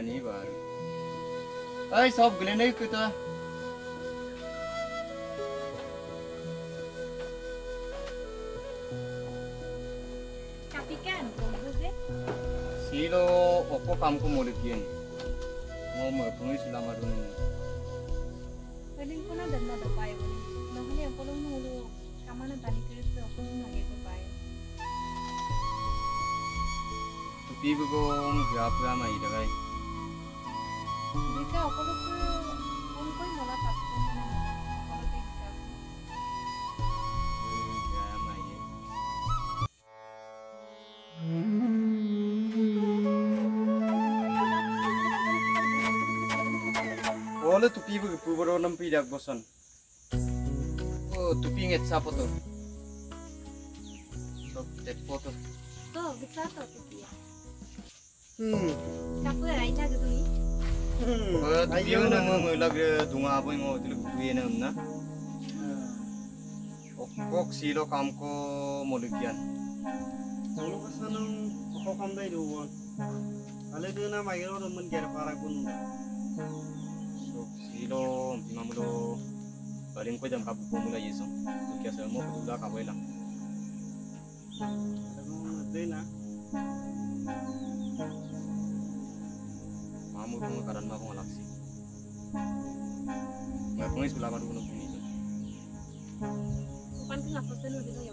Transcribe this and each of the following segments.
moligyani bar. Ay সব গলে নেই কুতা Tapi kan, bagus deh. Silo oko kamko moligyani. Mo mo pungi sila marun. Paling ko na dan na dapat yun. Nakali ang kulong nulo. Kama na tali ko ito. Ako nung lagi ko pa yun. Tupi ko gapura mai dagai. Bika ako lo ko. Kung ko'y mula tapos na. Ako lo tayo ka. Ya mai. Ole tupi bu pubro nampi dak bosan. Oh tupi nget sapo to. Sok tet foto. To, bisa to tupi ya. Hmm. Kapu ya, ini tupi na mo mo lag dunga boy tiluk tupi na na. Kok silo kam ko molugyan. Kalau kesanang pokok kamdai dulu. Ale dia na magiro do mun ger para kun. So silo mamulo paling ko jam kapu pumula yeso. Tu kya sa mo kudula ka boy lang. Kalau ngadai na. Mamu ko karan ma ko ngalaksi. May pungis bula maru no pumi. Bukan ko nga pasa nulo ya.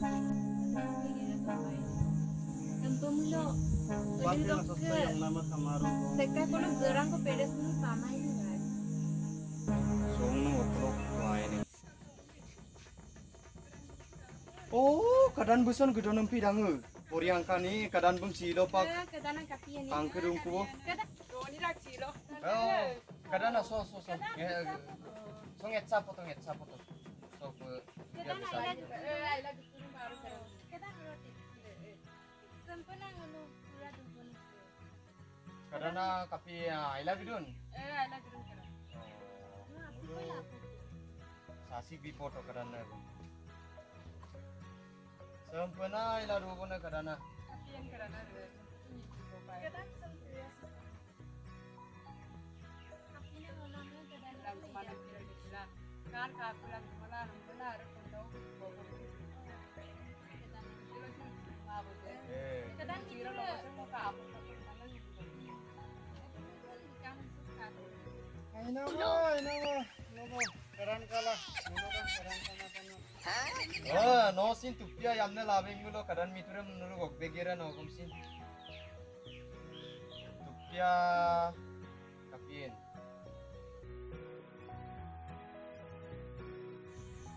Tentu mulo. Pati Paling na dok sasta yang nama kamaru ko. Seka ko lo gerang ko pedes sama ini kan. Ay ni. Oh, kadan buson gudo nampi dangu. Oriang kani kadan bum silo pak Kadang kapi ini. angkerung ko. Kadang Oh, kadan na so so so. So nget sapo to nget sapo to. So dia kadang bisa. ada kadang roti. Sempena ngono pura dukun. Kadan na kapi I love you dun. Eh, gerung gerung. Oh. Sasi bi foto kadan na. Sampana ila rubo na kadan na. Kadang sempena. Kan kapilang malar malar kondau Eh. kadang pagkalan Ay ay. No kan. Oh, no sin tupia yamne sin. Tupia kapien.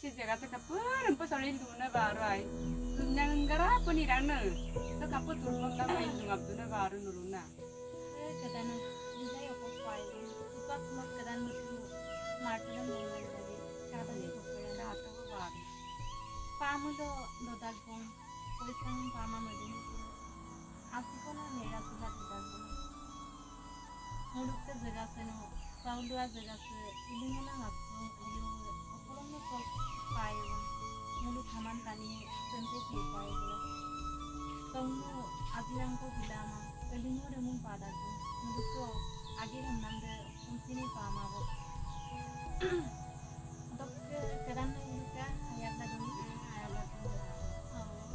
시제가 저까 뿌른 뿌설린 눈에 바로아이 눈냥은 가라 뿐이라는 저까 뿌 둘러가 마인 중앞 눈에 바로 누르나 그다나 진짜 요거 파이 수박 막 그다나 무슨 마트는 뭐는 거기 가다 요거 그래 나타고 바로 파무도 너달고 보이스는 파마 머리 아프고나 내가 수다 두다고 모르게 제가 쓰는 파울루아 제가 쓰는 이름은 아프고 이름은 ko. Muluk haman tani sente ki pai ko. Songno ajirang ko bilama ilingo re mung pada ko. Muluk ko agir hamnam de umsini pama ko. Dok kadang na iluka hayat na dumi.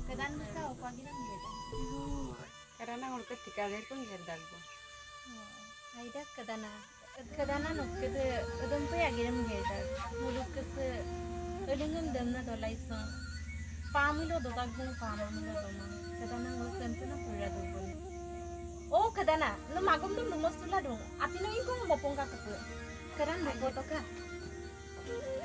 Kadang luka o pagilan beda. karena ngul ke tikalir pun gendal ko Aida kadana. Kadana nukke tu, adam tu ya geram geda. Muluk ke tu, elingum dengna dolai sun. Pamilo do tak pun pamilo do ma. Kadana nukke ente na pura do pun. Oh kadana, lu magum tu lu mustulah dong. Apa nu ingkung mau pongka kepu? Kadana nukke tu ka. Thank you.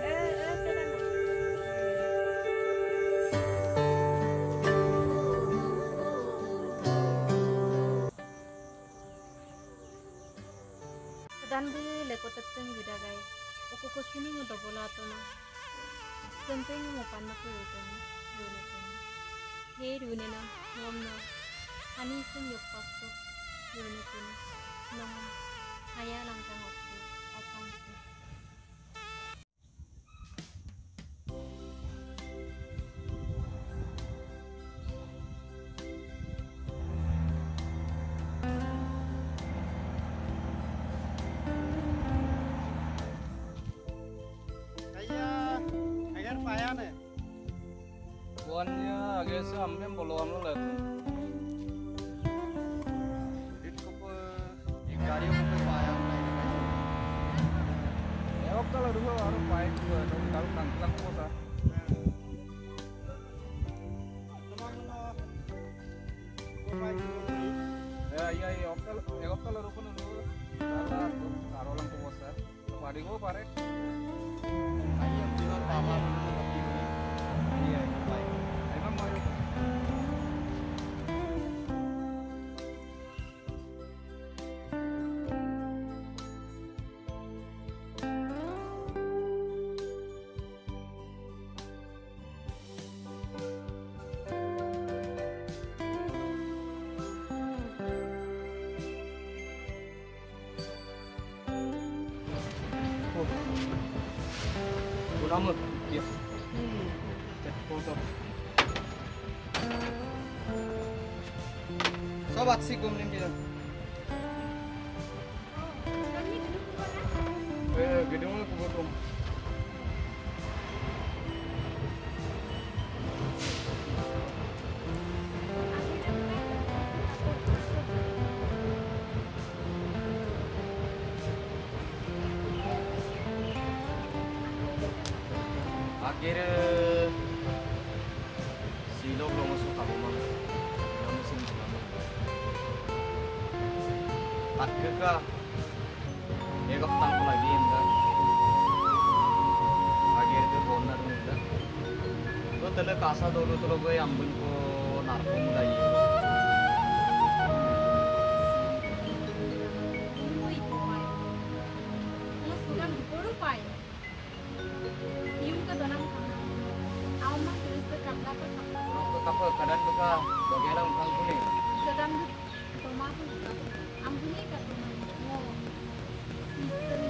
Kedan bi leko teteng gida gai. Oko ko sini mo to bola to ma. Sempeng mo panna ko yo tan. Rune tan. He rune na. Ngom na. Ani sing yo pasto. Rune tan. Nong. Haya lang remove कर it Ulama. Iya. Cek foto. Sobat sih kumlim dia. Eh, gedung aku potong. Akhirnya silo belum masuk kamu mah. Kamu sini kamu. Akhirnya kah? Ya kok tangkap lagi enggak? Akhirnya itu bonar enggak? Lo tele kasa dulu tuh gue ambun ko narko mulai. Keadaan tuh kah? Bagaimana kang kuning? Kedan tomato ka. Ambuni ka tomang. Mo. Isen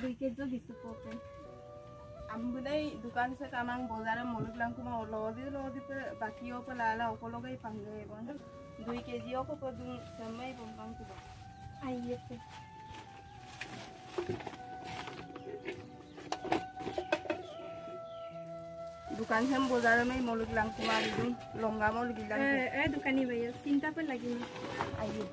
দুই কেজি দিছো আমি বোলে দোকান আছে আমাক বজারে মলুক লাং তোমার অলদি অলদি বাকিও পেলালে অকলগেই পাঙ্গে বন্ধ। দুই কেজিও কপ দুই সেমাই বম্পাং কিবা আইয়েছে দোকান সেম বজারে মাই মলুক লাং তোমার লঙ্গা মলুক লাং এ দোকানি ভাইয়া চিন্তা পে লাগিল। আইয়ে